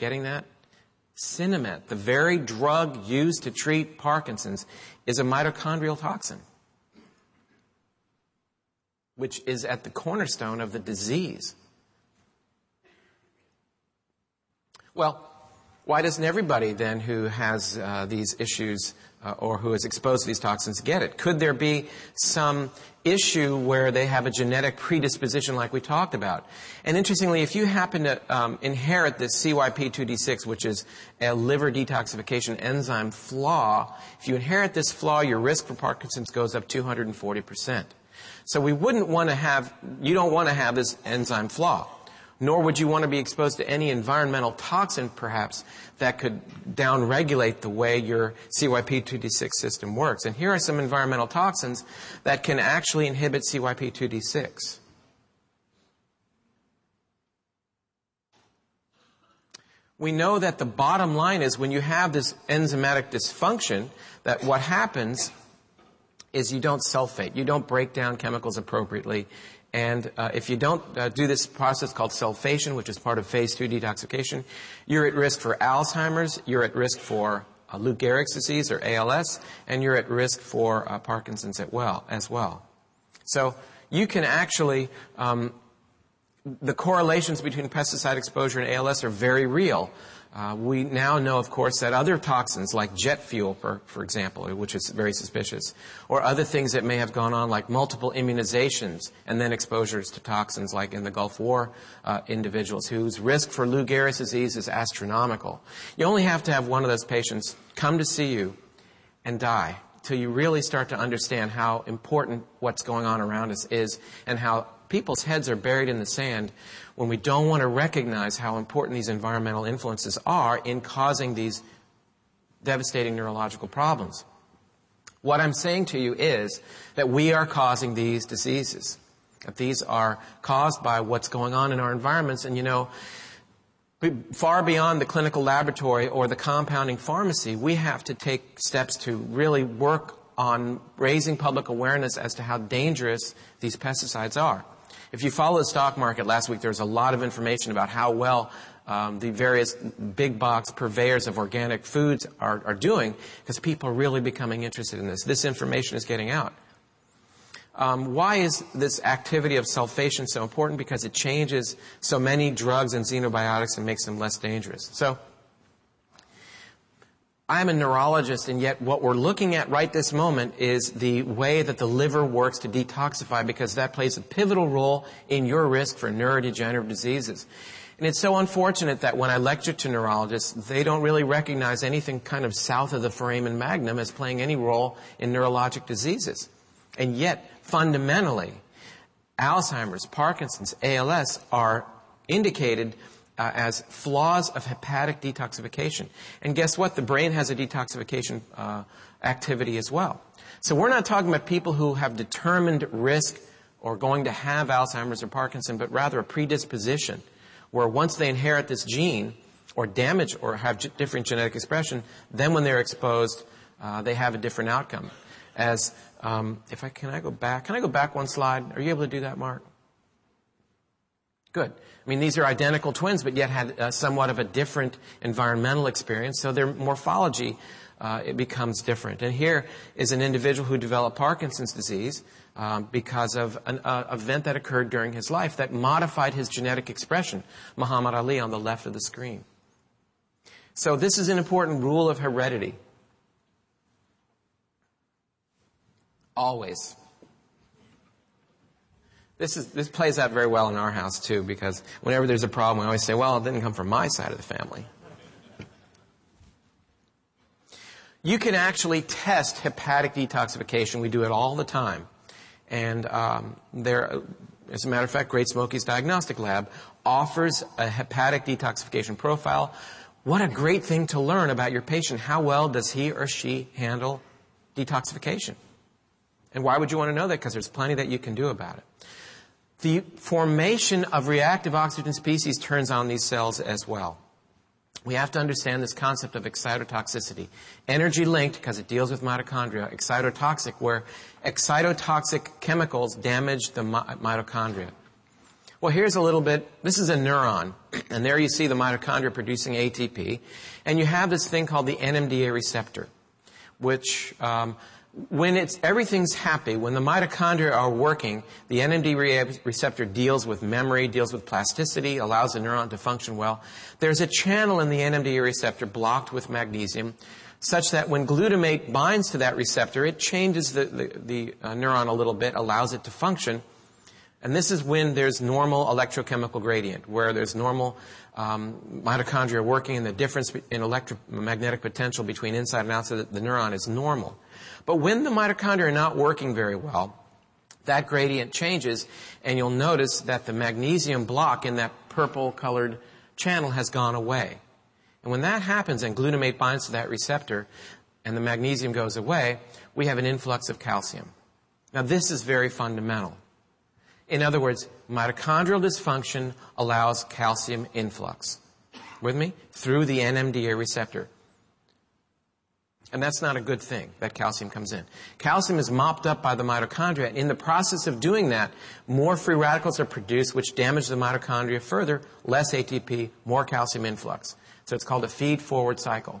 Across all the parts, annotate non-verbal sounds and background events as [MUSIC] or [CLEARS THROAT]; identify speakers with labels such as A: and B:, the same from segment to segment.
A: Getting that? Sinemet, the very drug used to treat Parkinson's, is a mitochondrial toxin, which is at the cornerstone of the disease. Well, why doesn't everybody then who has uh, these issues uh, or who is exposed to these toxins get it? Could there be some issue where they have a genetic predisposition like we talked about? And interestingly, if you happen to um, inherit this CYP2D6, which is a liver detoxification enzyme flaw, if you inherit this flaw, your risk for Parkinson's goes up 240%. So we wouldn't want to have, you don't want to have this enzyme flaw nor would you want to be exposed to any environmental toxin, perhaps, that could downregulate the way your CYP2D6 system works. And here are some environmental toxins that can actually inhibit CYP2D6. We know that the bottom line is when you have this enzymatic dysfunction, that what happens is you don't sulfate. You don't break down chemicals appropriately. And uh, if you don't uh, do this process called sulfation, which is part of phase two detoxification, you're at risk for Alzheimer's, you're at risk for uh, Lou Gehrig's disease or ALS, and you're at risk for uh, Parkinson's as well, as well. So you can actually, um, the correlations between pesticide exposure and ALS are very real. Uh, we now know, of course, that other toxins, like jet fuel, for, for example, which is very suspicious, or other things that may have gone on, like multiple immunizations and then exposures to toxins, like in the Gulf War uh, individuals, whose risk for Lou Gehrig's disease is astronomical. You only have to have one of those patients come to see you and die till you really start to understand how important what's going on around us is and how people's heads are buried in the sand when we don't want to recognize how important these environmental influences are in causing these devastating neurological problems. What I'm saying to you is that we are causing these diseases. That these are caused by what's going on in our environments. And you know, far beyond the clinical laboratory or the compounding pharmacy, we have to take steps to really work on raising public awareness as to how dangerous these pesticides are. If you follow the stock market last week, there was a lot of information about how well um, the various big box purveyors of organic foods are, are doing because people are really becoming interested in this. This information is getting out. Um, why is this activity of sulfation so important? Because it changes so many drugs and xenobiotics and makes them less dangerous. So I'm a neurologist, and yet what we're looking at right this moment is the way that the liver works to detoxify because that plays a pivotal role in your risk for neurodegenerative diseases. And it's so unfortunate that when I lecture to neurologists, they don't really recognize anything kind of south of the foramen magnum as playing any role in neurologic diseases. And yet, fundamentally, Alzheimer's, Parkinson's, ALS are indicated uh, as flaws of hepatic detoxification. And guess what? The brain has a detoxification uh, activity as well. So we're not talking about people who have determined risk or going to have Alzheimer's or Parkinson, but rather a predisposition where once they inherit this gene or damage or have g- different genetic expression, then when they're exposed, uh, they have a different outcome. As um, if I can I go back? Can I go back one slide? Are you able to do that, Mark? Good. I mean, these are identical twins, but yet had uh, somewhat of a different environmental experience, so their morphology uh, it becomes different. And here is an individual who developed Parkinson's disease um, because of an uh, event that occurred during his life that modified his genetic expression. Muhammad Ali on the left of the screen. So this is an important rule of heredity. Always. This, is, this plays out very well in our house too, because whenever there's a problem, we always say, well, it didn't come from my side of the family. You can actually test hepatic detoxification. We do it all the time. And um, there, as a matter of fact, Great Smokies Diagnostic Lab offers a hepatic detoxification profile. What a great thing to learn about your patient. How well does he or she handle detoxification? And why would you want to know that? Because there's plenty that you can do about it. The formation of reactive oxygen species turns on these cells as well. We have to understand this concept of excitotoxicity. Energy linked, because it deals with mitochondria, excitotoxic, where excitotoxic chemicals damage the mitochondria. Well, here's a little bit. This is a neuron, [CLEARS THROAT] and there you see the mitochondria producing ATP, and you have this thing called the NMDA receptor, which um, when it's everything's happy, when the mitochondria are working, the NMDA receptor deals with memory, deals with plasticity, allows the neuron to function well. There's a channel in the NMDA receptor blocked with magnesium, such that when glutamate binds to that receptor, it changes the, the, the uh, neuron a little bit, allows it to function. And this is when there's normal electrochemical gradient, where there's normal um, mitochondria working and the difference in electromagnetic potential between inside and outside the neuron is normal. But when the mitochondria are not working very well, that gradient changes, and you'll notice that the magnesium block in that purple colored channel has gone away. And when that happens and glutamate binds to that receptor and the magnesium goes away, we have an influx of calcium. Now, this is very fundamental. In other words, mitochondrial dysfunction allows calcium influx. With me? Through the NMDA receptor. And that's not a good thing, that calcium comes in. Calcium is mopped up by the mitochondria. In the process of doing that, more free radicals are produced, which damage the mitochondria further, less ATP, more calcium influx. So it's called a feed forward cycle.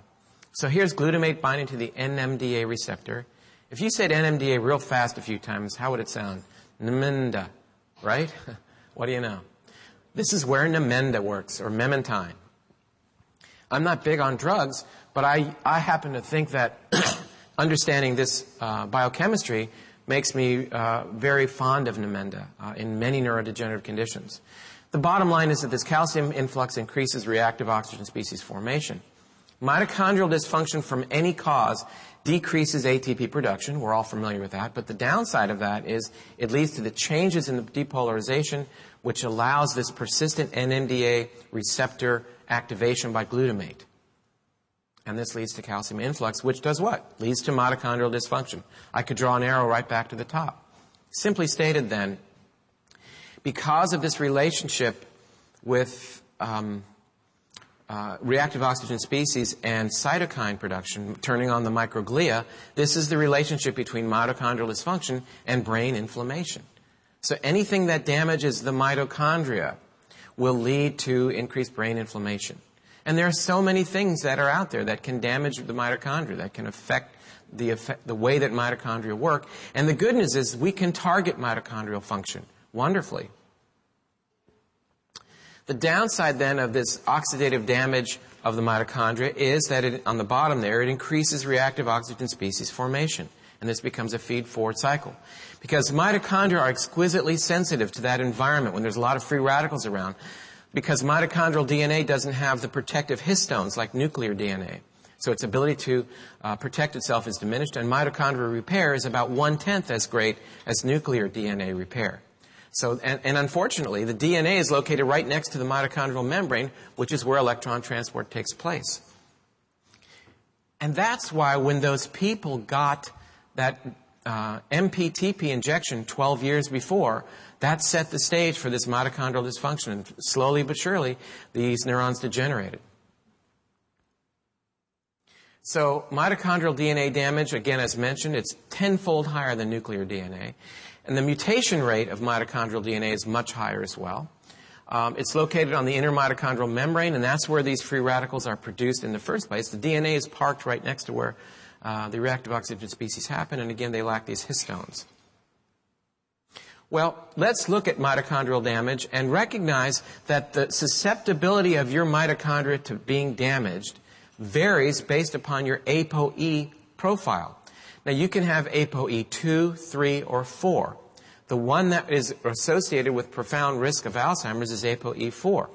A: So here's glutamate binding to the NMDA receptor. If you said NMDA real fast a few times, how would it sound? Namenda, right? [LAUGHS] what do you know? This is where Namenda works, or Memantine. I'm not big on drugs, but I, I happen to think that [CLEARS THROAT] understanding this uh, biochemistry makes me uh, very fond of Namenda uh, in many neurodegenerative conditions. The bottom line is that this calcium influx increases reactive oxygen species formation. Mitochondrial dysfunction from any cause decreases ATP production. We're all familiar with that. But the downside of that is it leads to the changes in the depolarization, which allows this persistent NMDA receptor activation by glutamate. And this leads to calcium influx, which does what? Leads to mitochondrial dysfunction. I could draw an arrow right back to the top. Simply stated then, because of this relationship with um, uh, reactive oxygen species and cytokine production, turning on the microglia, this is the relationship between mitochondrial dysfunction and brain inflammation. So anything that damages the mitochondria will lead to increased brain inflammation. And there are so many things that are out there that can damage the mitochondria, that can affect the, effect, the way that mitochondria work. And the good news is we can target mitochondrial function wonderfully. The downside then of this oxidative damage of the mitochondria is that it, on the bottom there, it increases reactive oxygen species formation. And this becomes a feed forward cycle. Because mitochondria are exquisitely sensitive to that environment when there's a lot of free radicals around. Because mitochondrial DNA doesn't have the protective histones like nuclear DNA. So its ability to uh, protect itself is diminished, and mitochondrial repair is about one tenth as great as nuclear DNA repair. So, and, and, unfortunately, the DNA is located right next to the mitochondrial membrane, which is where electron transport takes place. And that's why when those people got that uh, MPTP injection 12 years before, that set the stage for this mitochondrial dysfunction. And slowly but surely, these neurons degenerated. So mitochondrial DNA damage, again, as mentioned, it's tenfold higher than nuclear DNA. And the mutation rate of mitochondrial DNA is much higher as well. Um, it's located on the inner mitochondrial membrane, and that's where these free radicals are produced in the first place. The DNA is parked right next to where uh, the reactive oxygen species happen, and again, they lack these histones. Well, let's look at mitochondrial damage and recognize that the susceptibility of your mitochondria to being damaged varies based upon your ApoE profile. Now, you can have ApoE 2, 3, or 4. The one that is associated with profound risk of Alzheimer's is ApoE4.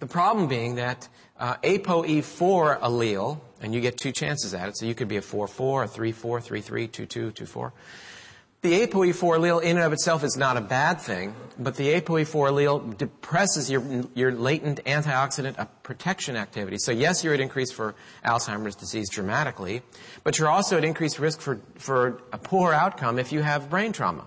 A: The problem being that uh, ApoE4 allele, and you get two chances at it, so you could be a 4-4, a 3-4, 3-3, 2-2, 2-4. The ApoE4 allele in and of itself is not a bad thing, but the ApoE4 allele depresses your, your latent antioxidant uh, protection activity. So yes, you're at increased for Alzheimer's disease dramatically, but you're also at increased risk for, for a poor outcome if you have brain trauma.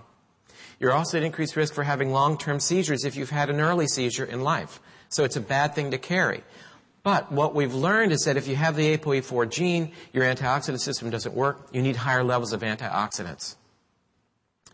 A: You're also at increased risk for having long-term seizures if you've had an early seizure in life. So it's a bad thing to carry. But what we've learned is that if you have the ApoE4 gene, your antioxidant system doesn't work. You need higher levels of antioxidants.